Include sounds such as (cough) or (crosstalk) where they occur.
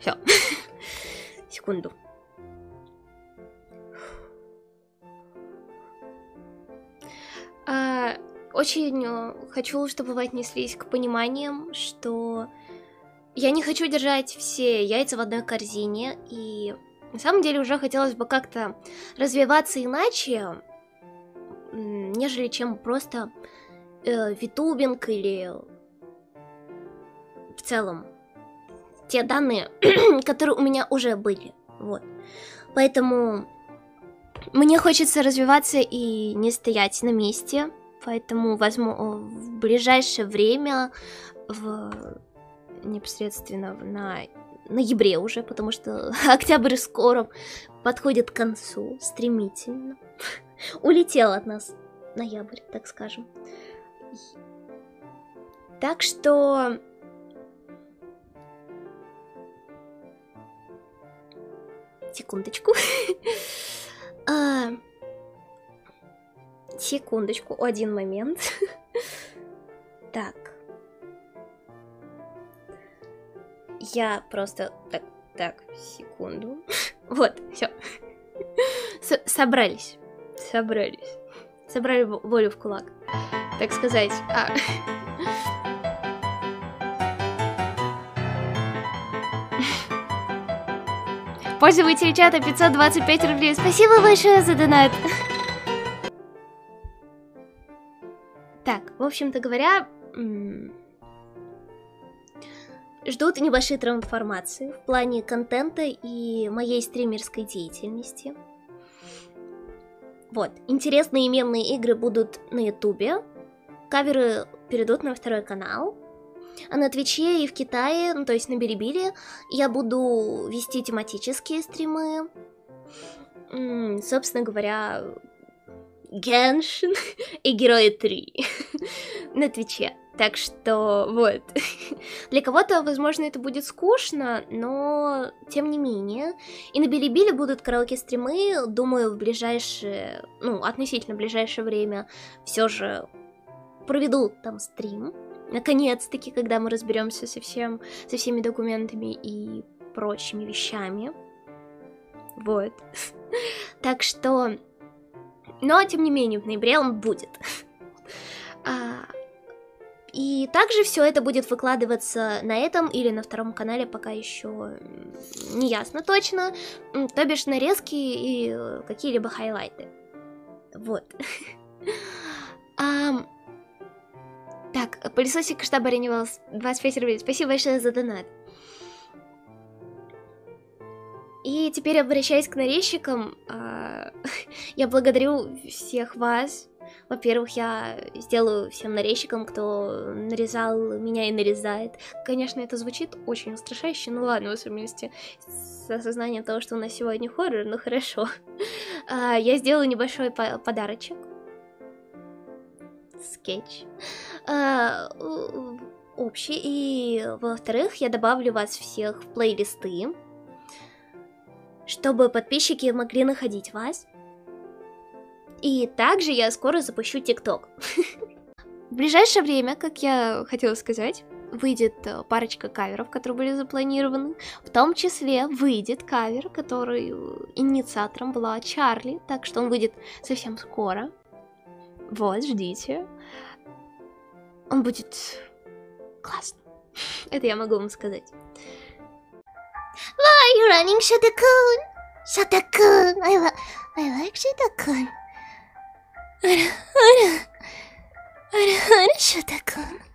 Все. (laughs) Секунду. А, очень э, хочу, чтобы вы отнеслись к пониманиям, что я не хочу держать все яйца в одной корзине, и на самом деле уже хотелось бы как-то развиваться иначе, нежели чем просто э, витубинг или в целом те данные, (clears throat) которые у меня уже были. Вот. Поэтому мне хочется развиваться и не стоять на месте. Поэтому возьму в ближайшее время, в непосредственно на ноябре уже, потому что (laughs) октябрь скоро подходит к концу, стремительно. (laughs) Улетел от нас ноябрь, так скажем. Так что Секундочку. (laughs) а, секундочку, один момент. (laughs) так. Я просто... Так, так, секунду. (laughs) вот, все. Собрались. Собрались. Собрали волю в кулак. Так сказать. А... Пользователь чата 525 рублей. Спасибо большое за донат. Так, в общем-то говоря, ждут небольшие трансформации в плане контента и моей стримерской деятельности. Вот, интересные мемные игры будут на ютубе, каверы перейдут на второй канал, а на Твиче и в Китае, ну то есть на Билибили, я буду вести тематические стримы. М -м, собственно говоря, Геншин и Герои 3 (laughs) на Твиче. Так что вот. (laughs) Для кого-то, возможно, это будет скучно, но тем не менее. И на Билибили будут караоке-стримы. Думаю, в ближайшее, ну, относительно ближайшее время все же проведу там стрим. Наконец-таки, когда мы разберемся со, всем, со всеми документами и прочими вещами. Вот. (laughs) так что... Но, тем не менее, в ноябре он будет. а, и также все это будет выкладываться на этом или на втором канале, пока еще не ясно точно. То бишь нарезки и э, какие-либо хайлайты. Вот. (laughs) пылесосик штаба Реневелс, 25 рублей. Спасибо большое за донат. И теперь обращаясь к нарезчикам, э, (laughs) я благодарю всех вас. Во-первых, я сделаю всем нарезчикам, кто нарезал меня и нарезает. Конечно, это звучит очень устрашающе, ну ладно, в особенности с осознанием того, что у нас сегодня хоррор, ну хорошо. Э, (laughs) я сделаю небольшой по подарочек. Скетч. Э, общий. И, во-вторых, я добавлю вас всех в плейлисты, чтобы подписчики могли находить вас. И также я скоро запущу ТикТок. (laughs) В ближайшее время, как я хотела сказать, выйдет э, парочка каверов, которые были запланированы. В том числе выйдет кавер, который инициатором была Чарли, так что он выйдет совсем скоро. Вот, ждите. Он будет классно. Это я могу вам сказать. Why are you running, Shota-kun? Shota-kun, I, li I like Shota-kun. Ара, ара, ара, ара, Shota-kun.